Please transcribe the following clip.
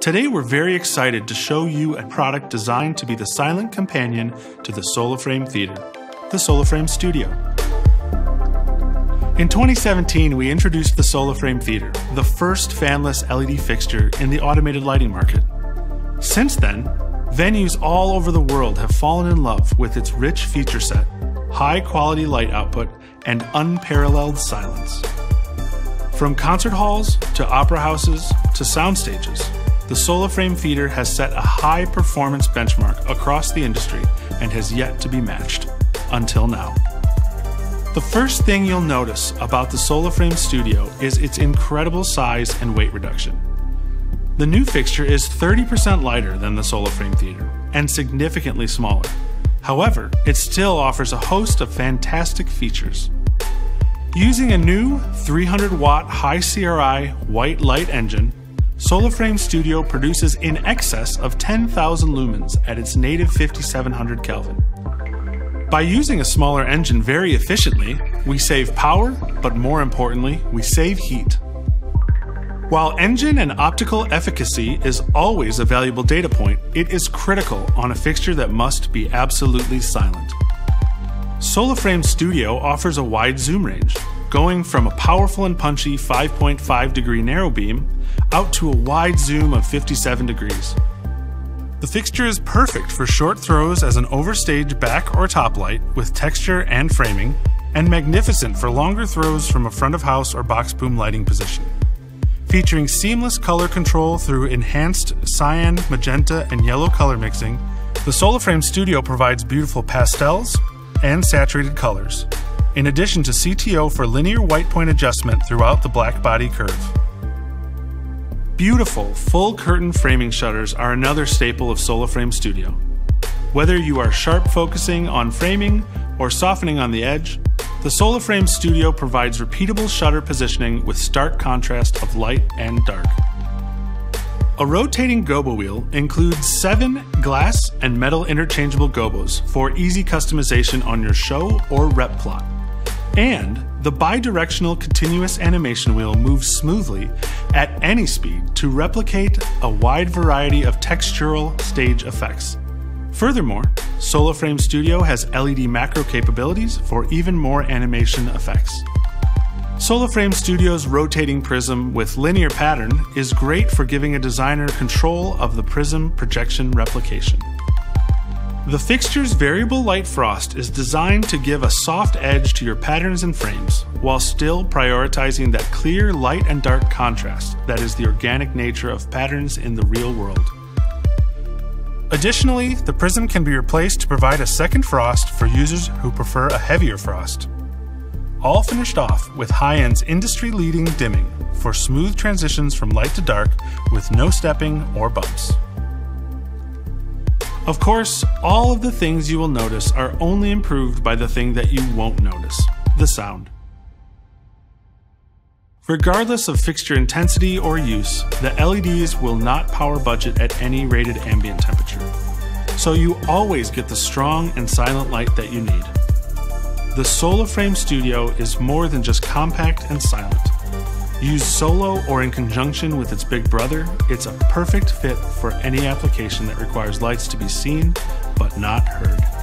Today, we're very excited to show you a product designed to be the silent companion to the SolaFrame Theater, the SolaFrame Studio. In 2017, we introduced the SolaFrame Theater, the first fanless LED fixture in the automated lighting market. Since then, venues all over the world have fallen in love with its rich feature set, high quality light output, and unparalleled silence. From concert halls to opera houses to sound stages, the SolaFrame Theater has set a high performance benchmark across the industry and has yet to be matched, until now. The first thing you'll notice about the SolaFrame Studio is its incredible size and weight reduction. The new fixture is 30% lighter than the SolaFrame Theater and significantly smaller. However, it still offers a host of fantastic features. Using a new 300 watt high CRI white light engine, SolaFrame Studio produces in excess of 10,000 lumens at its native 5700 Kelvin. By using a smaller engine very efficiently, we save power, but more importantly, we save heat. While engine and optical efficacy is always a valuable data point, it is critical on a fixture that must be absolutely silent. SolaFrame Studio offers a wide zoom range, going from a powerful and punchy 5.5 degree narrow beam out to a wide zoom of 57 degrees. The fixture is perfect for short throws as an overstage back or top light with texture and framing, and magnificent for longer throws from a front of house or box boom lighting position. Featuring seamless color control through enhanced cyan, magenta, and yellow color mixing, the SolaFrame Studio provides beautiful pastels and saturated colors, in addition to CTO for linear white point adjustment throughout the black body curve. Beautiful, full curtain framing shutters are another staple of SolaFrame Studio. Whether you are sharp focusing on framing or softening on the edge, the SolaFrame Studio provides repeatable shutter positioning with stark contrast of light and dark. A rotating gobo wheel includes seven glass and metal interchangeable gobos for easy customization on your show or rep plot. And the bidirectional continuous animation wheel moves smoothly at any speed to replicate a wide variety of textural stage effects. Furthermore, SolaFrame Studio has LED macro capabilities for even more animation effects. SolaFrame Studio's rotating prism with linear pattern is great for giving a designer control of the prism projection replication. The fixture's variable light frost is designed to give a soft edge to your patterns and frames, while still prioritizing that clear light and dark contrast that is the organic nature of patterns in the real world. Additionally, the prism can be replaced to provide a second frost for users who prefer a heavier frost. All finished off with High End's industry-leading dimming for smooth transitions from light to dark with no stepping or bumps. Of course, all of the things you will notice are only improved by the thing that you won't notice the sound. Regardless of fixture intensity or use, the LEDs will not power budget at any rated ambient temperature. So you always get the strong and silent light that you need. The SolaFrame Studio is more than just compact and silent. Used solo or in conjunction with its big brother, it's a perfect fit for any application that requires lights to be seen but not heard.